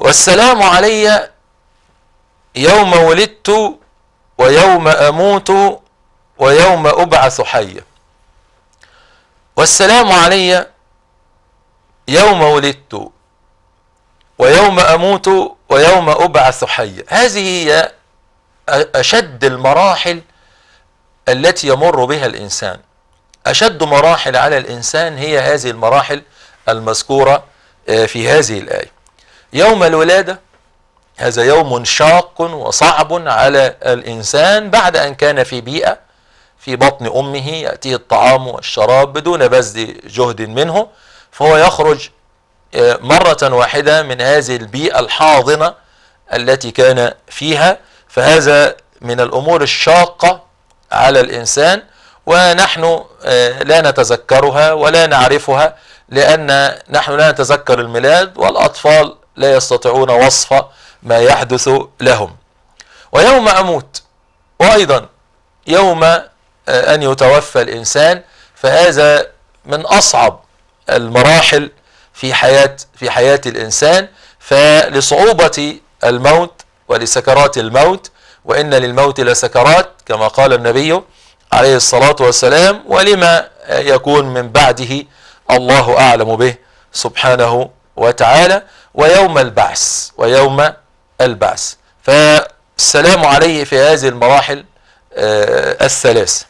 والسلام علي يوم ولدت ويوم أموت ويوم أبعث حيا. والسلام علي يوم ولدت ويوم أموت ويوم أبعث حيا. هذه هي أشد المراحل التي يمر بها الإنسان. أشد مراحل على الإنسان هي هذه المراحل المذكورة في هذه الآية. يوم الولادة هذا يوم شاق وصعب على الإنسان بعد أن كان في بيئة في بطن أمه يأتيه الطعام والشراب بدون بذل جهد منه فهو يخرج مرة واحدة من هذه البيئة الحاضنة التي كان فيها فهذا من الأمور الشاقة على الإنسان ونحن لا نتذكرها ولا نعرفها لأن نحن لا نتذكر الميلاد والأطفال لا يستطيعون وصف ما يحدث لهم. ويوم أموت وأيضا يوم أن يتوفى الإنسان فهذا من أصعب المراحل في حياة في حياة الإنسان. فلصعوبة الموت ولسكرات الموت وإن للموت لسكرات كما قال النبي عليه الصلاة والسلام ولما يكون من بعده الله أعلم به سبحانه وتعالى ويوم البعث ويوم البعث. فالسلام عليه في هذه المراحل الثلاث.